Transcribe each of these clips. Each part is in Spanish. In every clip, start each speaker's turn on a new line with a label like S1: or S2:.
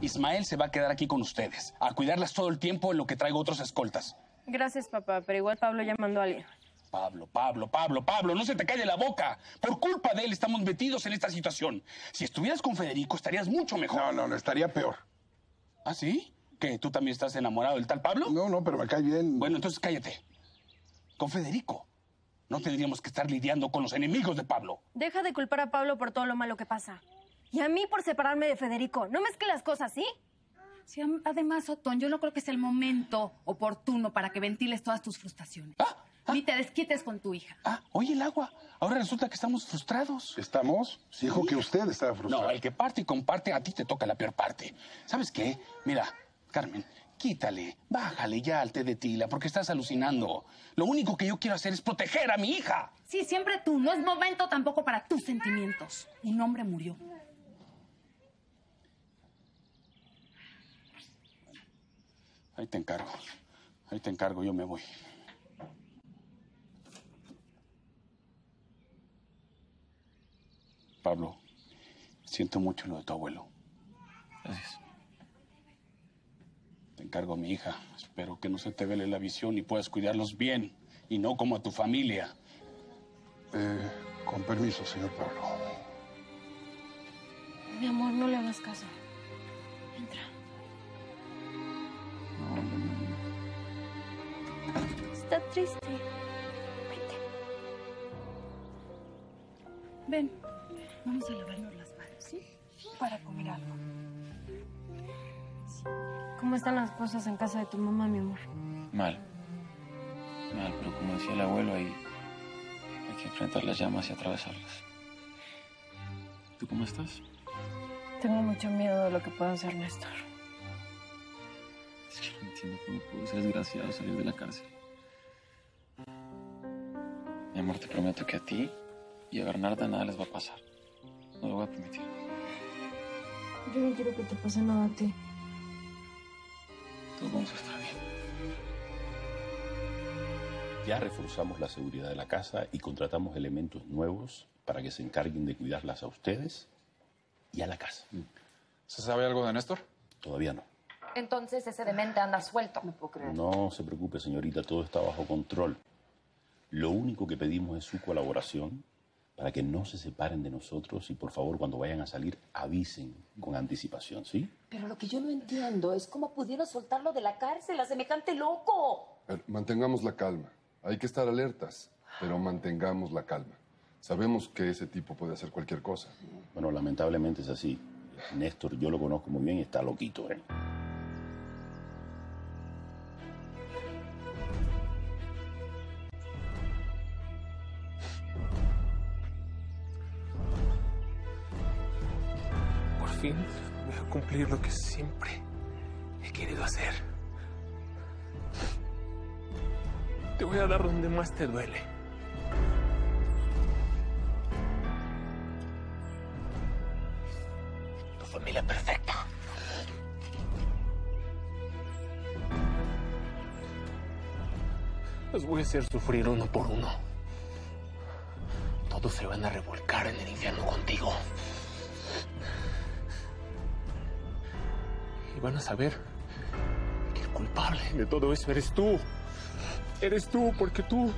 S1: Ismael se va a quedar aquí con ustedes, a cuidarlas todo el tiempo en lo que traigo otros escoltas.
S2: Gracias, papá, pero igual Pablo ya mandó a alguien.
S1: Pablo, Pablo, Pablo, Pablo, no se te calle la boca. Por culpa de él estamos metidos en esta situación. Si estuvieras con Federico estarías mucho mejor.
S3: No, no, no, estaría peor.
S1: ¿Ah, sí? ¿Que tú también estás enamorado del tal Pablo?
S3: No, no, pero me cae bien.
S1: Bueno, entonces cállate. Con Federico. No tendríamos que estar lidiando con los enemigos de Pablo.
S2: Deja de culpar a Pablo por todo lo malo que pasa. Y a mí por separarme de Federico. No mezcle las cosas, ¿sí?
S4: Sí, además, Otón, yo no creo que es el momento oportuno para que ventiles todas tus frustraciones.
S1: Ah, ah.
S4: Ni te desquites con tu hija.
S1: Ah, oye el agua. Ahora resulta que estamos frustrados.
S3: ¿Estamos? Dijo que usted estaba frustrado.
S1: No, el que parte y comparte, a ti te toca la peor parte. ¿Sabes qué? Mira, Carmen, quítale, bájale ya al té de tila, porque estás alucinando. Lo único que yo quiero hacer es proteger a mi hija.
S4: Sí, siempre tú. No es momento tampoco para tus sentimientos. Un hombre murió.
S1: Ahí te encargo. Ahí te encargo, yo me voy. Pablo, siento mucho lo de tu abuelo.
S5: Gracias.
S1: Te encargo a mi hija. Espero que no se te vele la visión y puedas cuidarlos bien y no como a tu familia.
S3: Eh, con permiso, señor Pablo.
S2: Mi amor, no le hagas caso. Entra. Está triste. Vete.
S4: Ven, vamos a lavarnos las manos, ¿sí? Para comer algo.
S2: ¿Cómo están las cosas en casa de tu mamá, mi amor?
S5: Mal. Mal, pero como decía el abuelo, ahí hay que enfrentar las llamas y atravesarlas. ¿Tú cómo estás?
S2: Tengo mucho miedo de lo que pueda hacer Néstor.
S5: Es que no entiendo cómo pudo ese desgraciado salir de la cárcel. Mi amor, te prometo que a ti y a Bernarda nada les va a pasar. No lo voy a permitir.
S2: Yo no quiero que te pase nada a ti.
S5: Todos vamos a estar bien.
S6: Ya reforzamos la seguridad de la casa y contratamos elementos nuevos para que se encarguen de cuidarlas a ustedes y a la casa.
S7: ¿Se sabe algo de Néstor?
S6: Todavía no.
S8: Entonces ese demente anda suelto. No puedo creer.
S6: No se preocupe, señorita, todo está bajo control. Lo único que pedimos es su colaboración para que no se separen de nosotros y por favor cuando vayan a salir avisen con anticipación, ¿sí?
S8: Pero lo que yo no entiendo es cómo pudieron soltarlo de la cárcel a semejante loco.
S9: Ver, mantengamos la calma. Hay que estar alertas, pero mantengamos la calma. Sabemos que ese tipo puede hacer cualquier cosa.
S6: Bueno, lamentablemente es así. Néstor, yo lo conozco muy bien y está loquito, ¿eh?
S10: Fin voy a cumplir lo que siempre he querido hacer. Te voy a dar donde más te duele. Tu familia perfecta. Los voy a hacer sufrir uno por uno. Todos se van a revolcar en el infierno contigo. Y van a saber que el culpable de todo eso eres tú. Eres tú, porque tú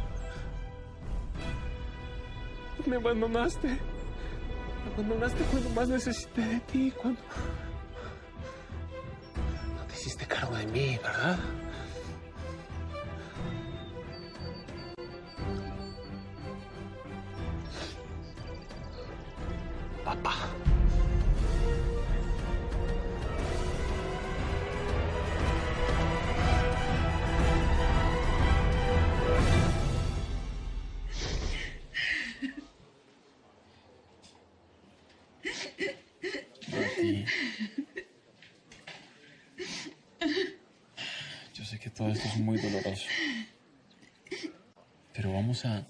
S10: me abandonaste. Me abandonaste cuando más necesité de ti, cuando no te hiciste cargo de mí, ¿verdad?
S5: Esto es muy doloroso. Pero vamos a.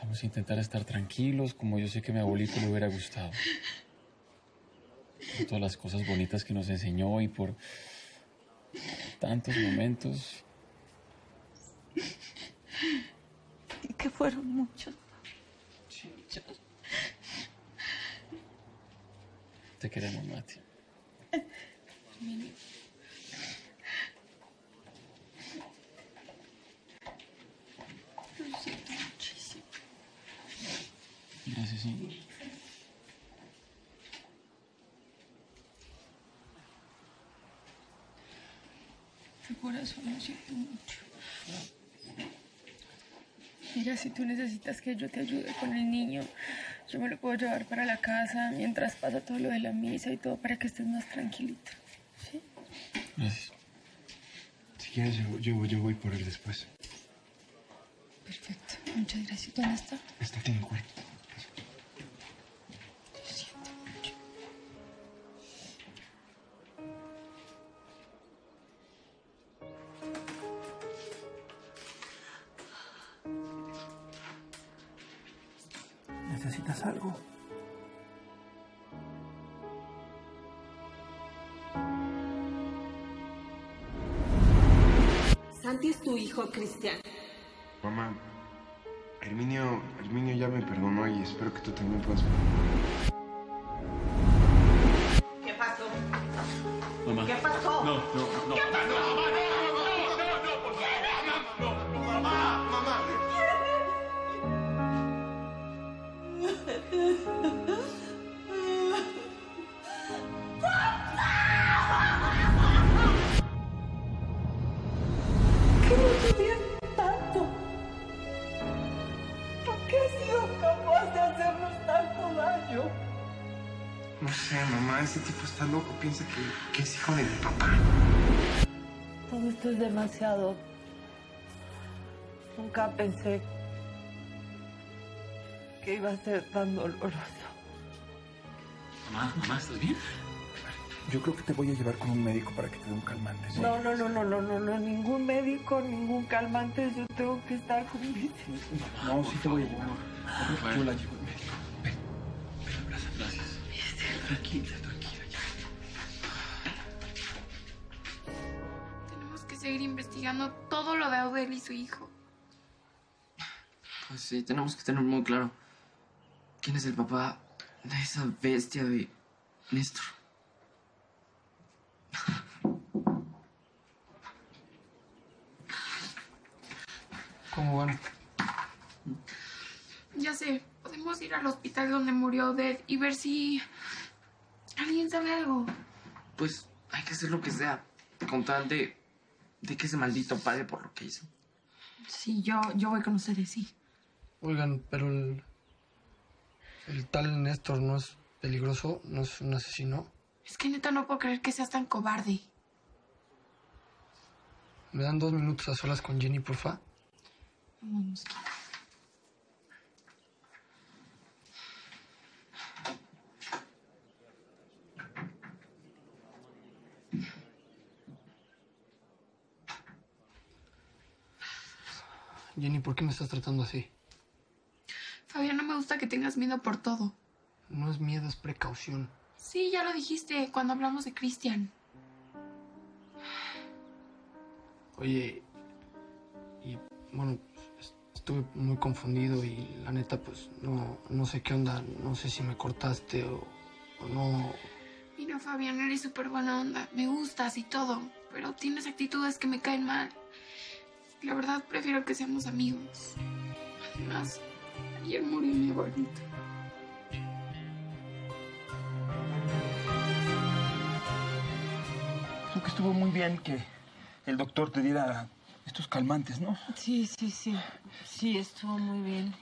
S5: Vamos a intentar estar tranquilos, como yo sé que a mi abuelito le hubiera gustado. Por todas las cosas bonitas que nos enseñó y por tantos momentos.
S11: Y que fueron muchos.
S5: Te queremos, Mati. Gracias, sí.
S11: De corazón lo siento mucho. Mira, si tú necesitas que yo te ayude con el niño, yo me lo puedo llevar para la casa mientras pasa todo lo de la misa y todo para que estés más tranquilito. ¿Sí?
S5: Gracias.
S10: Si quieres, yo, yo, yo voy por él después.
S11: Perfecto. Muchas gracias. ¿Dónde está?
S10: Está aquí en el cuarto. ¿Necesitas algo?
S12: Santi es tu hijo, Cristian.
S10: Mamá, Herminio, Herminio ya me perdonó y espero que tú también puedas.
S12: ¿Qué pasó?
S5: Mamá.
S12: ¿Qué pasó?
S5: No, no, no.
S12: ¿Qué pasó?
S11: ¿Qué
S10: No sé, mamá, ese tipo está loco. Piensa que, que es hijo de mi papá.
S11: Todo esto es demasiado. Nunca pensé que iba a ser tan doloroso.
S5: Mamá, mamá, ¿estás bien?
S10: Yo creo que te voy a llevar con un médico para que te dé un calmante. ¿sí?
S11: No, no, no, no, no, no, no, ningún médico, ningún calmante. Yo tengo que estar con mi
S10: No, sí te voy a llevar. Yo la llevo Tranquila, tranquila. ya.
S13: Tenemos que seguir investigando todo lo de Odell y su hijo.
S14: Pues sí, tenemos que tener muy claro quién es el papá de esa bestia de Néstor.
S10: ¿Cómo van?
S13: Ya sé, podemos ir al hospital donde murió Odell y ver si sabe algo.
S14: Pues hay que hacer lo que sea, con tal de, de que ese maldito pague por lo que hizo.
S13: Sí, yo, yo voy con ustedes, sí.
S15: Oigan, pero el, el tal Néstor no es peligroso, no es un asesino.
S13: Es que neta no puedo creer que seas tan cobarde.
S15: ¿Me dan dos minutos a solas con Jenny, porfa?
S13: Vámonos.
S15: Jenny, ¿por qué me estás tratando así?
S13: Fabián, no me gusta que tengas miedo por todo.
S15: No es miedo, es precaución.
S13: Sí, ya lo dijiste cuando hablamos de Cristian.
S15: Oye, y bueno, est- estuve muy confundido y la neta, pues no, no sé qué onda. No sé si me cortaste o, o no.
S13: Mira, Fabián, eres súper buena onda. Me gustas y todo. Pero tienes actitudes que me caen mal. La verdad, prefiero que seamos amigos. Además, ayer murió mi abuelito.
S10: Creo que estuvo muy bien que el doctor te diera estos calmantes, ¿no?
S11: Sí, sí, sí. Sí, estuvo muy bien.